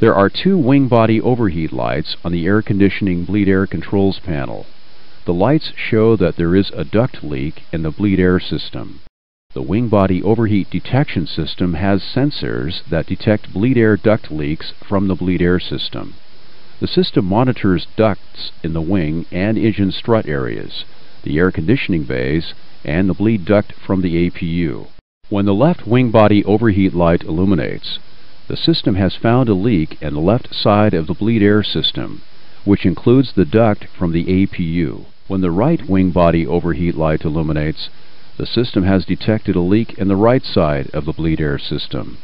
There are two wing body overheat lights on the air conditioning bleed air controls panel. The lights show that there is a duct leak in the bleed air system. The wing body overheat detection system has sensors that detect bleed air duct leaks from the bleed air system. The system monitors ducts in the wing and engine strut areas, the air conditioning bays, and the bleed duct from the APU. When the left wing body overheat light illuminates, the system has found a leak in the left side of the bleed air system, which includes the duct from the APU. When the right wing body overheat light illuminates, the system has detected a leak in the right side of the bleed air system.